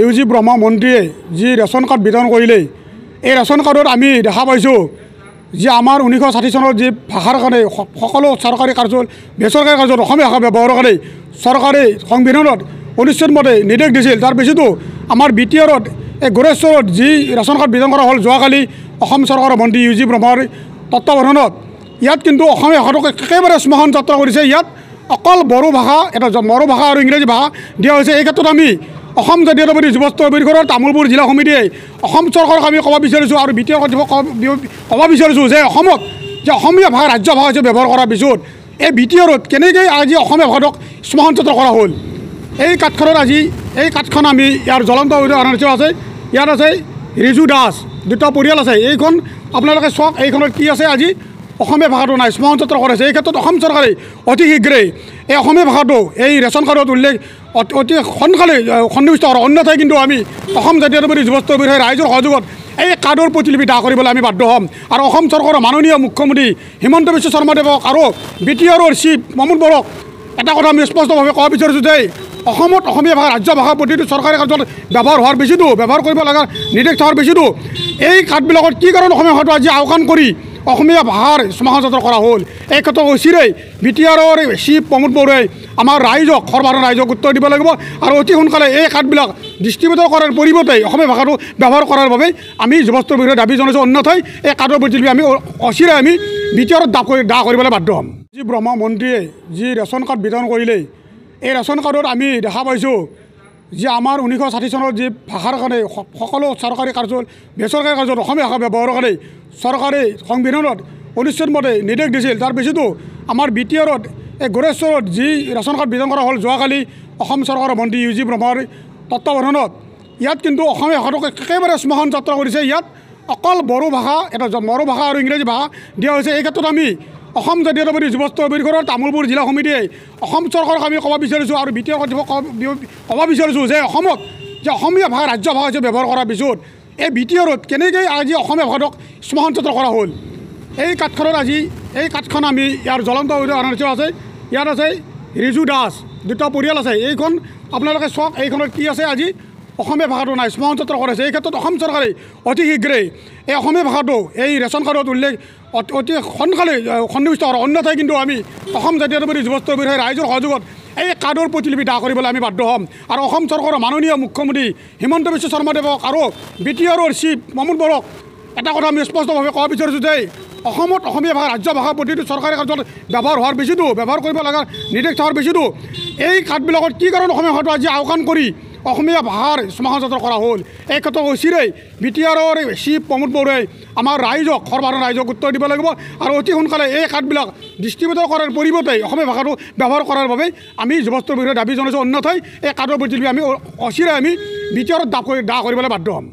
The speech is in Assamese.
ইউ জি ব্ৰহ্মা মন্ত্ৰীয়ে যি ৰেচন কাৰ্ড বিতৰণ কৰিলে এই ৰেচন কাৰ্ডত আমি দেখা পাইছোঁ যে আমাৰ ঊনৈছশ ষাঠি চনত যি ভাষাৰ কাৰণে সকলো চৰকাৰী কাৰ্য বেচৰকাৰী কাৰ্যত অসমীয়া ভাষা ব্যৱহাৰৰ কাৰণে চৰকাৰে সংবিধানত অনুচ্ছেদ মতে নিৰ্দেশ দিছিল। তাৰ পিছতো আমাৰ বি টি আৰত এই গোৰেশ্বৰত যি ৰেচন কাৰ্ড বিতৰণ কৰা হ'ল যোৱাকালি অসম চৰকাৰৰ মন্ত্ৰী ইউ জি ব্ৰহ্মাৰ তত্বাৱধানত ইয়াত কিন্তু অসমীয়া ভাষাটোক একেবাৰে শ্মশান যাত্ৰা কৰিছে। ইয়াত অকল বড়ো ভাষা এটা বড়ো ভাষা আৰু ইংৰাজী ভাষা দিয়া হৈছে। এই ক্ষেত্ৰত আমি অসম জাতীয়তাবাদী যুৱস্থ পৰিষদৰ তামোলপুৰ জিলা সমিতিয়ে অসম চৰকাৰক আমি ক'ব বিচাৰিছোঁ আৰু বি টি আৰক ক'ব বিচাৰিছোঁ যে অসমত যে অসমীয়া ভাষা ৰাজ্য ভাষা হিচাপে ব্যৱহাৰ কৰাৰ পিছত এই বি টি আৰত কেনেকৈ আজি অসমীয়া ভাষাটোক যাত্ৰা কৰা হ'ল। এই কাঠখনত আজি এই কাঠখন আমি ইয়াৰ জ্বলন্ত হিচাপে আছে। ইয়াত আছে ৰিজু দাস দুটা পৰিয়াল আছে। এইখন আপোনালোকে চাওক এইখনত কি আছে আজি। অসমীয়া ভাষাটো নাই শ্মশান যাত্ৰা কৰাইছে এই ক্ষেত্ৰত অসম চৰকাৰে অতি শীঘ্ৰেই এই অসমীয়া ভাষাটো এই ৰেচন কাৰ্ডত উল্লেখ অতি অতি সোনকালে সন্নিৱিষ্ট কৰা অন্যথাই কিন্তু আমি অসম জাতীয়তাবাদী যুৱস্থ পৰিষদে ৰাইজৰ সহযোগত এই কাৰ্ডৰ প্ৰতিলিপি দাহ কৰিবলৈ আমি বাধ্য হ'ম। আৰু অসম চৰকাৰৰ মাননীয় মুখ্যমন্ত্ৰী হিমন্ত বিশ্ব শৰ্মাদেৱক আৰু বি টি আৰৰ চিফ মমোন বৰক এটা কথা আমি স্পষ্টভাৱে ক'ব বিচাৰিছোঁ যে অসমত অসমীয়া ভাষা ৰাজ্য ভাষা প্ৰতিটো চৰকাৰী কাৰ্যত ব্যৱহাৰ হোৱাৰ বেছিতো ব্যৱহাৰ কৰিব লগা নিৰ্দেশ থকাৰ বেছিতো এই কাৰ্ডবিলাকত কি কাৰণ অসমীয়া ভাষাটো আজি আওকাণ কৰি অসমীয়া ভাষাৰ সমাজত কৰা হ'ল। এই ক্ষেত্ৰত অচিৰেই বি টি আৰৰ চিফ প্ৰমোদ বড়োৱে আমাৰ ৰাইজক সৰ্বসাধাৰণ ৰাইজক উত্তৰ দিব লাগিব আৰু অতি সোনকালে এই কাৰ্ডবিলাক ডিষ্ট্ৰিবিউটৰ কৰাৰ পৰিৱৰ্তে অসমীয়া ভাষাটো ব্যৱহাৰ কৰাৰ বাবে আমি যুৱস্থ বিৰোধী দাবী জনাইছোঁ। অন্যথাই এই কাৰ্ডৰ প্ৰতিলিপি আমি অচিৰে আমি বি টি আৰত দাহ কৰি দাহ কৰিবলৈ বাধ্য হ'ম। যি ব্ৰহ্মা মন্ত্ৰীয়ে যি ৰেচন কাৰ্ড বিতৰণ কৰিলে এই ৰেচন কাৰ্ডত আমি দেখা পাইছোঁ যে আমাৰ ঊনৈছশ ষাঠি চনত যি ভাষাৰ কাৰণে সকলো চৰকাৰী কাৰ্য বেচৰকাৰী কাৰ্যত অসমীয়া ভাষা ব্যৱহাৰৰ কাৰণে চৰকাৰে সংবিধানত অনুচ্ছেদ মতে নিৰ্দেশ দিছিল। তাৰ পিছতো আমাৰ বি টি আৰত এই গোৰেশ্বৰত যি ৰেচন কাৰ্ড বিতৰণ কৰা হ'ল যোৱাকালি অসম চৰকাৰৰ মন্ত্ৰী ইউ জি ব্ৰহ্মাৰ তত্বাৱধানত ইয়াত কিন্তু অসমীয়া ভাষাটোক একেবাৰে শ্মশান যাত্ৰা কৰিছে। ইয়াত অকল বড়ো ভাষা এটা বড়ো ভাষা আৰু ইংৰাজী ভাষা দিয়া হৈছে। এই ক্ষেত্ৰত আমি অসম জাতীয়তাবাদী যুৱস্থ পৰিষদৰ তামোলপুৰ জিলা সমিতিয়ে অসম চৰকাৰক আমি ক'ব বিচাৰিছোঁ আৰু বি টি আৰক ক'ব বিচাৰিছোঁ যে অসমত যে অসমীয়া ভাষা ৰাজ্য ভাষা হিচাপে ব্যৱহাৰ কৰাৰ পিছত এই বি টি আৰত কেনেকৈ আজি অসমীয়া ভাষাটোক যাত্ৰা কৰা হ'ল? এই কাঠখনত আজি এই কাঠখন আমি ইয়াৰ জ্বলন্ত উদাহৰণ আছে। ইয়াত আছে ৰিজু দাস দুটা পৰিয়াল আছে। এইখন আপোনালোকে চাওক এইখনত কি আছে আজি? অসমীয়া ভাষাটো নাই যাত্ৰা কৰাইছে এই ক্ষেত্ৰত অসম চৰকাৰে অতি শীঘ্ৰেই এই অসমীয়া ভাষাটো এই ৰেচন কাৰ্ডত উল্লেখ অতি সোনকালে সন্নিৱিষ্ট কৰা অন্যথাই কিন্তু আমি অসম জাতীয়তাবাদী যুৱস্থ পৰিষদে ৰাইজৰ সহযোগত এই কাৰ্ডৰ প্ৰতিলিপি দাহ কৰিবলৈ আমি বাধ্য হ'ম। আৰু অসম চৰকাৰৰ মাননীয় মুখ্যমন্ত্ৰী হিমন্ত বিশ্ব শৰ্মাদেৱক আৰু বি টি আৰৰ চিফ মমোন বৰক এটা কথা আমি স্পষ্টভাৱে ক'ব বিচাৰিছোঁ যে অসমত অসমীয়া ভাষা ৰাজ্য ভাষা প্ৰতিটো চৰকাৰী কাৰ্যত ব্যৱহাৰ হোৱাৰ বেছিতো ব্যৱহাৰ কৰিব লগা নিৰ্দেশ থকাৰ বেছিতো এই কাৰ্ডবিলাকত কি কাৰণ অসমীয়া ভাষাটো আজি আওকাণ কৰি অসমীয়া ভাষাৰ সমাজত কৰা হ'ল। এই ক্ষেত্ৰত অচিৰেই বি টি আৰৰ চিফ প্ৰমোদ বড়োৱে আমাৰ ৰাইজক সৰ্বসাধাৰণ ৰাইজক উত্তৰ দিব লাগিব আৰু অতি সোনকালে এই কাৰ্ডবিলাক ডিষ্ট্ৰিবিউটৰ কৰাৰ পৰিৱৰ্তে অসমীয়া ভাষাটো ব্যৱহাৰ কৰাৰ বাবে আমি যুৱস্থ বিৰোধী দাবী জনাইছোঁ। অন্যথাই এই কাৰ্ডৰ প্ৰতিলিপি আমি অচিৰে আমি বি টি আৰত দাহ কৰি দাহ কৰিবলৈ বাধ্য হ'ম।